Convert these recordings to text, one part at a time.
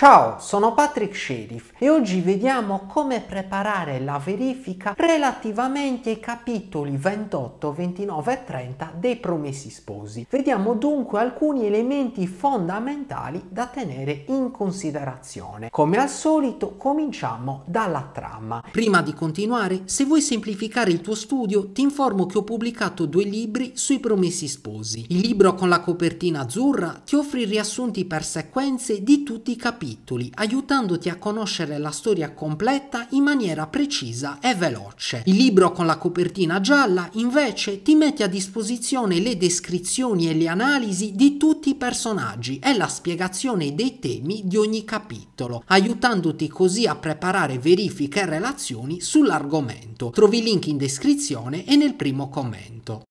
Ciao, sono Patrick Sheriff e oggi vediamo come preparare la verifica relativamente ai capitoli 28, 29 e 30 dei Promessi Sposi. Vediamo dunque alcuni elementi fondamentali da tenere in considerazione. Come al solito cominciamo dalla trama. Prima di continuare, se vuoi semplificare il tuo studio, ti informo che ho pubblicato due libri sui Promessi Sposi. Il libro con la copertina azzurra ti offre i riassunti per sequenze di tutti i capitoli capitoli, aiutandoti a conoscere la storia completa in maniera precisa e veloce. Il libro con la copertina gialla invece ti mette a disposizione le descrizioni e le analisi di tutti i personaggi e la spiegazione dei temi di ogni capitolo, aiutandoti così a preparare verifiche e relazioni sull'argomento. Trovi il link in descrizione e nel primo commento.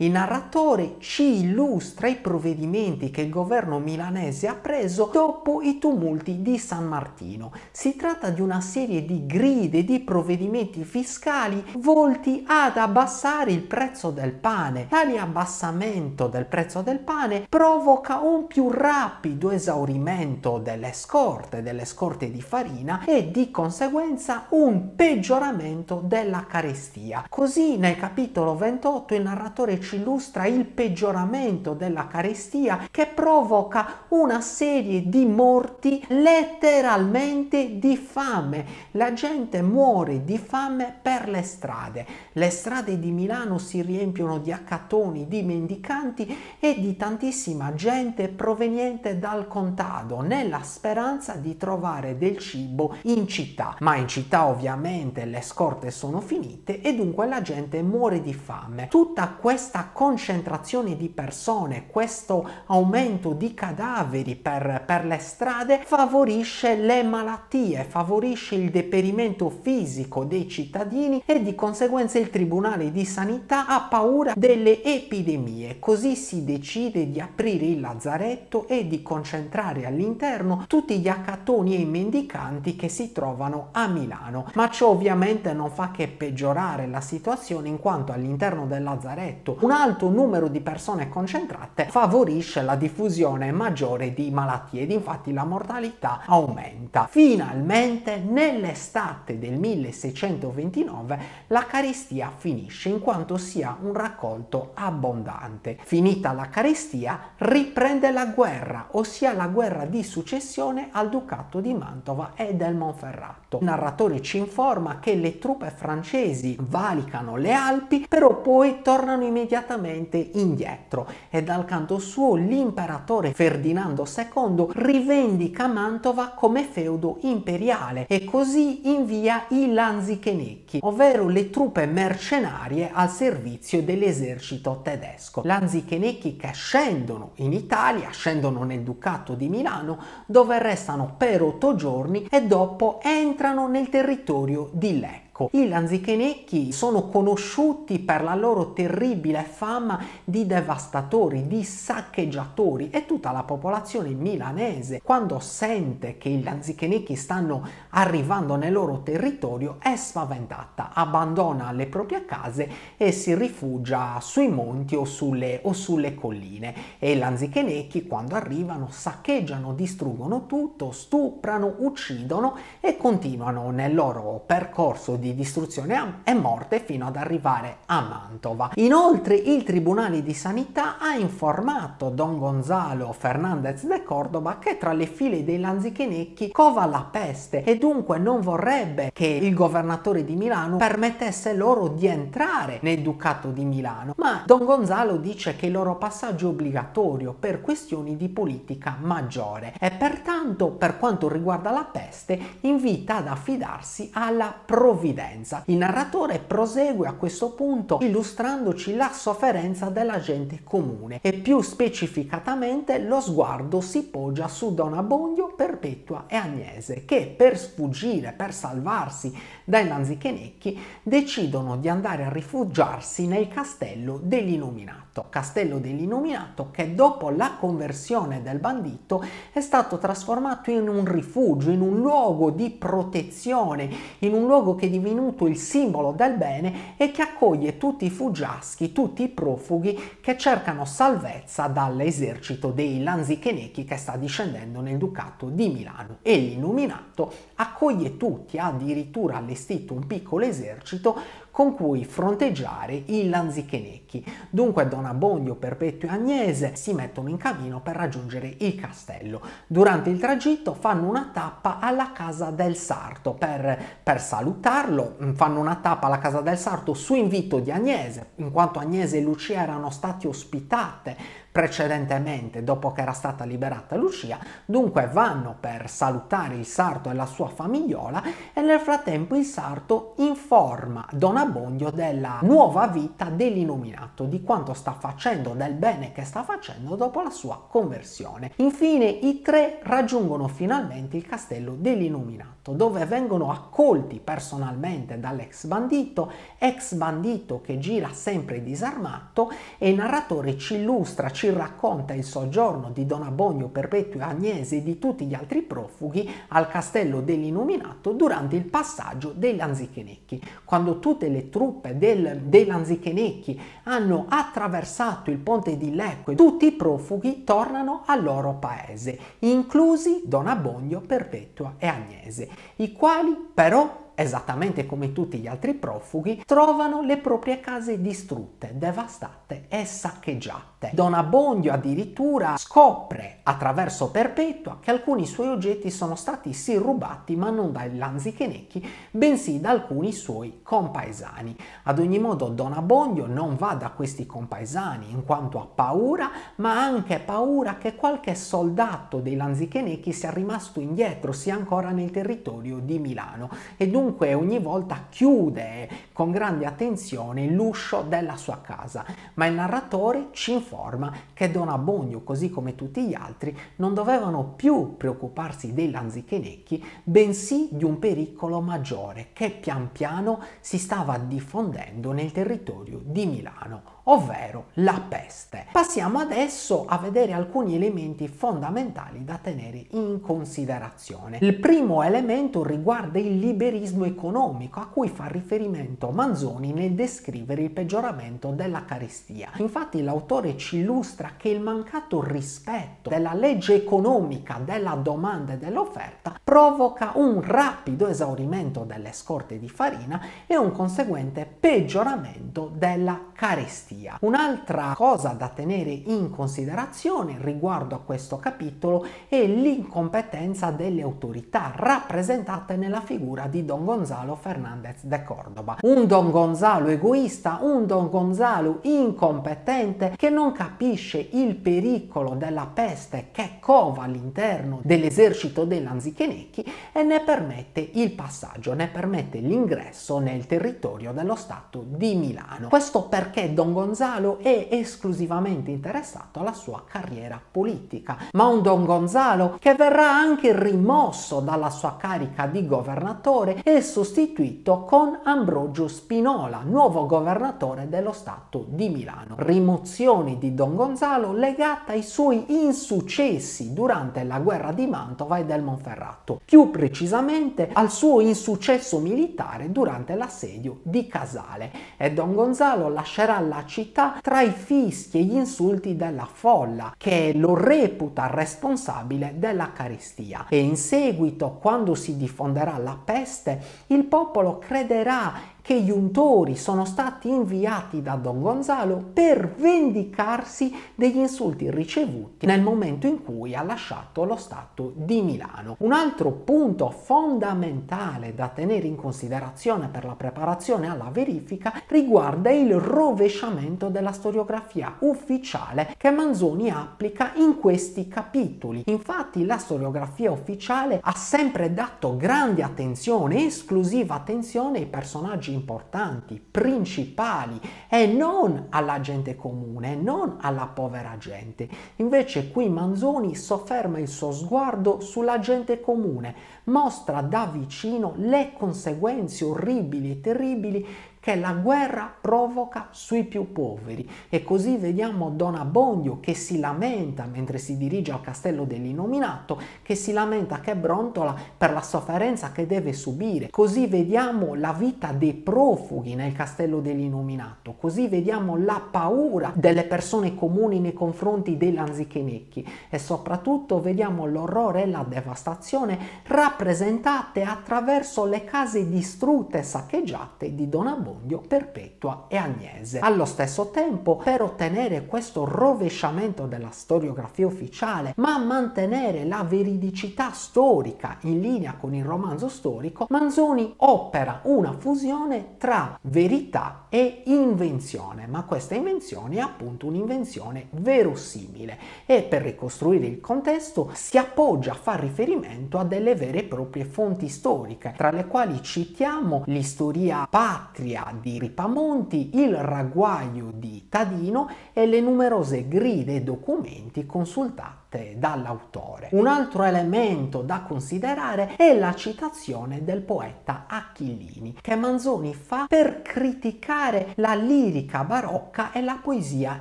Il narratore ci illustra i provvedimenti che il governo milanese ha preso dopo i tumulti di San Martino. Si tratta di una serie di gride di provvedimenti fiscali volti ad abbassare il prezzo del pane. Tale abbassamento del prezzo del pane provoca un più rapido esaurimento delle scorte, delle scorte di farina e di conseguenza un peggioramento della carestia. Così nel capitolo 28 il narratore ci ci illustra il peggioramento della carestia che provoca una serie di morti letteralmente di fame. La gente muore di fame per le strade. Le strade di Milano si riempiono di accattoni, di mendicanti e di tantissima gente proveniente dal contado nella speranza di trovare del cibo in città. Ma in città ovviamente le scorte sono finite e dunque la gente muore di fame. Tutta questa questa concentrazione di persone, questo aumento di cadaveri per, per le strade favorisce le malattie, favorisce il deperimento fisico dei cittadini e di conseguenza il Tribunale di Sanità ha paura delle epidemie. Così si decide di aprire il lazzaretto e di concentrare all'interno tutti gli accattoni e i mendicanti che si trovano a Milano. Ma ciò ovviamente non fa che peggiorare la situazione in quanto all'interno del lazzaretto un alto numero di persone concentrate favorisce la diffusione maggiore di malattie ed infatti la mortalità aumenta. Finalmente nell'estate del 1629 la carestia finisce in quanto sia un raccolto abbondante. Finita la carestia riprende la guerra, ossia la guerra di successione al ducato di Mantova e del Monferrato. Il narratore ci informa che le truppe francesi valicano le Alpi però poi tornano immediatamente immediatamente indietro e dal canto suo l'imperatore Ferdinando II rivendica Mantova come feudo imperiale e così invia i Lanzichenecchi, ovvero le truppe mercenarie al servizio dell'esercito tedesco. Lanzichenecchi che scendono in Italia, scendono nel Ducato di Milano, dove restano per otto giorni e dopo entrano nel territorio di Lecco. Ecco, I lanzichenecchi sono conosciuti per la loro terribile fama di devastatori, di saccheggiatori e tutta la popolazione milanese. Quando sente che i lanzichenecchi stanno arrivando nel loro territorio è spaventata, abbandona le proprie case e si rifugia sui monti o sulle, o sulle colline. E i lanzichenecchi quando arrivano saccheggiano, distruggono tutto, stuprano, uccidono e continuano nel loro percorso di di distruzione e morte fino ad arrivare a Mantova. Inoltre il Tribunale di Sanità ha informato Don Gonzalo Fernandez de Cordoba che tra le file dei lanzichenecchi cova la peste e dunque non vorrebbe che il governatore di Milano permettesse loro di entrare nel Ducato di Milano, ma Don Gonzalo dice che il loro passaggio è obbligatorio per questioni di politica maggiore e pertanto per quanto riguarda la peste invita ad affidarsi alla provvidenza provvidenza. Il narratore prosegue a questo punto illustrandoci la sofferenza della gente comune e più specificatamente lo sguardo si poggia su Don Abbondio, Perpetua e Agnese che per sfuggire, per salvarsi dai lanzichenecchi decidono di andare a rifugiarsi nel castello dell'Illuminato. dell'Illuminato, castello dell'Illuminato che dopo la conversione del bandito è stato trasformato in un rifugio, in un luogo di protezione, in un luogo che è divenuto il simbolo del bene e che accoglie tutti i fuggiaschi, tutti i profughi che cercano salvezza dall'esercito dei Lanzichenecchi che sta discendendo nel Ducato di Milano. E l'Illuminato accoglie tutti, ha addirittura allestito un piccolo esercito con cui fronteggiare i Lanzichenecchi. Dunque Don Abbondio, Perpetuo e Agnese si mettono in cammino per raggiungere il castello. Durante il tragitto fanno una tappa alla casa del sarto per, per salutarlo, fanno una tappa alla casa del sarto su invito di Agnese, in quanto Agnese e Lucia erano state ospitate precedentemente dopo che era stata liberata Lucia, dunque vanno per salutare il sarto e la sua famigliola e nel frattempo il sarto informa Don Abbondio della nuova vita dell'illuminato, di quanto sta facendo, del bene che sta facendo dopo la sua conversione. Infine i tre raggiungono finalmente il castello dell'illuminato, dove vengono accolti personalmente dall'ex bandito, ex bandito che gira sempre disarmato e il narratore ci illustra, ci racconta il soggiorno di Don Abbondio Perpetuo e Agnese e di tutti gli altri profughi al castello dell'illuminato durante il passaggio dei Lanzichenecchi, quando tutte le truppe del, dei Lanzichenecchi hanno attraversato il ponte di Lecco tutti i profughi tornano al loro paese, inclusi Don Abbondio Perpetua e Agnese, i quali però esattamente come tutti gli altri profughi, trovano le proprie case distrutte, devastate e saccheggiate. Don Abbondio addirittura scopre attraverso Perpetua che alcuni suoi oggetti sono stati sì rubati ma non dai Lanzichenecchi, bensì da alcuni suoi compaesani. Ad ogni modo Don Abbondio non va da questi compaesani in quanto ha paura, ma anche paura che qualche soldato dei Lanzichenecchi sia rimasto indietro, sia ancora nel territorio di Milano e dunque dunque ogni volta chiude con grande attenzione l'uscio della sua casa, ma il narratore ci informa che Don Abbondio, così come tutti gli altri, non dovevano più preoccuparsi dei lanzichenecchi, bensì di un pericolo maggiore che pian piano si stava diffondendo nel territorio di Milano ovvero la peste. Passiamo adesso a vedere alcuni elementi fondamentali da tenere in considerazione. Il primo elemento riguarda il liberismo economico a cui fa riferimento Manzoni nel descrivere il peggioramento della carestia. Infatti l'autore ci illustra che il mancato rispetto della legge economica della domanda e dell'offerta provoca un rapido esaurimento delle scorte di farina e un conseguente peggioramento della carestia sia. Un'altra cosa da tenere in considerazione riguardo a questo capitolo è l'incompetenza delle autorità rappresentate nella figura di Don Gonzalo Fernandez de Cordoba. Un Don Gonzalo egoista, un Don Gonzalo incompetente che non capisce il pericolo della peste che cova all'interno dell'esercito dei Lanzichenecchi e ne permette il passaggio, ne permette l'ingresso nel territorio dello Stato di Milano. Questo perché Don Gonzalo Gonzalo è esclusivamente interessato alla sua carriera politica, ma un Don Gonzalo che verrà anche rimosso dalla sua carica di governatore e sostituito con Ambrogio Spinola, nuovo governatore dello Stato di Milano. Rimozione di Don Gonzalo legata ai suoi insuccessi durante la guerra di Mantova e del Monferrato, più precisamente al suo insuccesso militare durante l'assedio di Casale e Don Gonzalo lascerà la città tra i fischi e gli insulti della folla che lo reputa responsabile della carestia e in seguito quando si diffonderà la peste il popolo crederà che gli untori sono stati inviati da Don Gonzalo per vendicarsi degli insulti ricevuti nel momento in cui ha lasciato lo Stato di Milano. Un altro punto fondamentale da tenere in considerazione per la preparazione alla verifica riguarda il rovesciamento della storiografia ufficiale che Manzoni applica in questi capitoli. Infatti la storiografia ufficiale ha sempre dato grande attenzione, esclusiva attenzione ai personaggi importanti, principali e non alla gente comune, non alla povera gente. Invece qui Manzoni sofferma il suo sguardo sulla gente comune, mostra da vicino le conseguenze orribili e terribili che la guerra provoca sui più poveri. E così vediamo Don Abbondio che si lamenta mentre si dirige al castello dell'Inominato, che si lamenta che brontola per la sofferenza che deve subire. Così vediamo la vita dei profughi nel castello dell'Inominato, così vediamo la paura delle persone comuni nei confronti dei lanzichenecchi e soprattutto vediamo l'orrore e la devastazione rappresentate attraverso le case distrutte e saccheggiate di Don Abbondio, Perpetua e Agnese. Allo stesso tempo, per ottenere questo rovesciamento della storiografia ufficiale, ma mantenere la veridicità storica in linea con il romanzo storico, Manzoni opera una fusione tra verità e invenzione, ma questa invenzione è appunto un'invenzione verosimile e per ricostruire il contesto si appoggia a far riferimento a delle vere e proprie fonti storiche, tra le quali citiamo l'istoria patria di Ripamonti, il ragguaglio di Tadino e le numerose gride e documenti consultati dall'autore. Un altro elemento da considerare è la citazione del poeta Achillini che Manzoni fa per criticare la lirica barocca e la poesia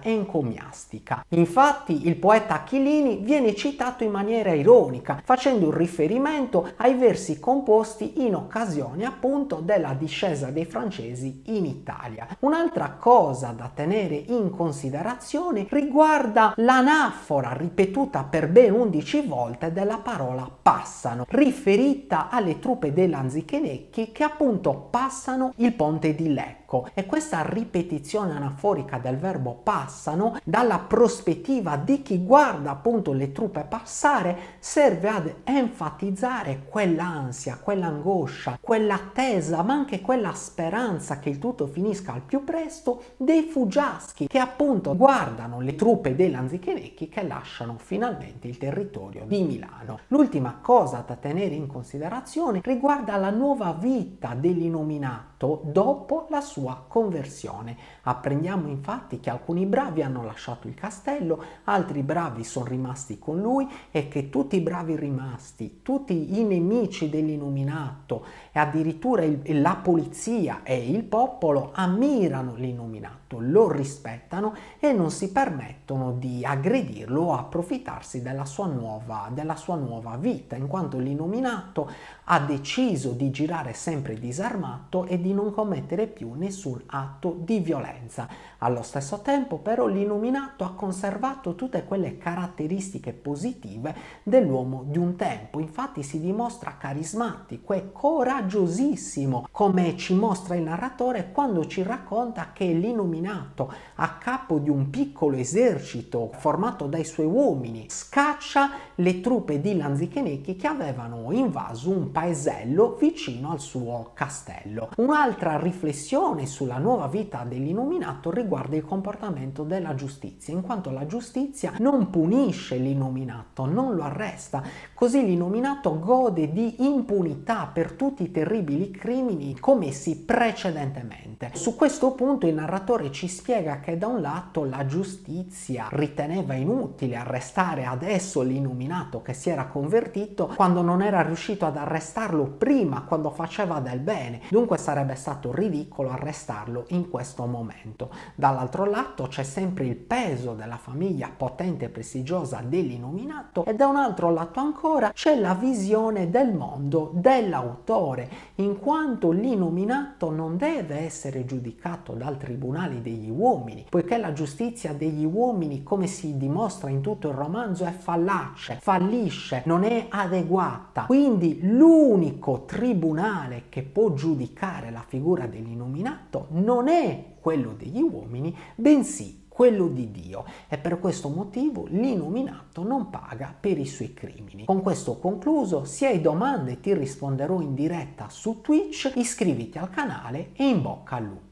encomiastica. Infatti il poeta Achillini viene citato in maniera ironica facendo un riferimento ai versi composti in occasione appunto della discesa dei francesi in Italia. Un'altra cosa da tenere in considerazione riguarda l'anafora ripetuta usata per ben 11 volte della parola passano, riferita alle truppe dei Lanzichenecchi che appunto passano il ponte di Lecco. E questa ripetizione anaforica del verbo passano dalla prospettiva di chi guarda appunto le truppe passare serve ad enfatizzare quell'ansia, quell'angoscia, quell'attesa ma anche quella speranza che il tutto finisca al più presto dei fuggiaschi che appunto guardano le truppe dei Lanzichenecchi che lasciano finalmente il territorio di Milano. L'ultima cosa da tenere in considerazione riguarda la nuova vita dell'inominato dopo la sua conversione. Apprendiamo infatti che alcuni bravi hanno lasciato il castello, altri bravi sono rimasti con lui e che tutti i bravi rimasti, tutti i nemici dell'innominato e addirittura il, la polizia e il popolo ammirano l'innominato, lo rispettano e non si permettono di aggredirlo o approfittarsi della sua nuova, della sua nuova vita, in quanto l'innominato ha deciso di girare sempre disarmato e di non commettere più nessun atto di violenza. Allo stesso tempo però l'illuminato ha conservato tutte quelle caratteristiche positive dell'uomo di un tempo, infatti si dimostra carismatico e coraggiosissimo, come ci mostra il narratore quando ci racconta che l'illuminato a capo di un piccolo esercito formato dai suoi uomini scaccia le truppe di Lanzichenecchi che avevano invaso un paesello vicino al suo castello. Un'altra riflessione sulla nuova vita dell'innominato riguarda il comportamento della giustizia, in quanto la giustizia non punisce l'innominato, non lo arresta, così l'innominato gode di impunità per tutti i terribili crimini commessi precedentemente. Su questo punto il narratore ci spiega che da un lato la giustizia riteneva inutile arrestare adesso l'innominato che si era convertito quando non era riuscito ad arrestare arrestarlo prima quando faceva del bene, dunque sarebbe stato ridicolo arrestarlo in questo momento. Dall'altro lato c'è sempre il peso della famiglia potente e prestigiosa dell'inominato e da un altro lato ancora c'è la visione del mondo dell'autore, in quanto l'inominato non deve essere giudicato dal tribunale degli uomini, poiché la giustizia degli uomini, come si dimostra in tutto il romanzo, è fallace, fallisce, non è adeguata. Quindi lui l'unico tribunale che può giudicare la figura dell'innominato non è quello degli uomini, bensì quello di Dio e per questo motivo l'innominato non paga per i suoi crimini. Con questo concluso, se hai domande ti risponderò in diretta su Twitch, iscriviti al canale e in bocca al lupo.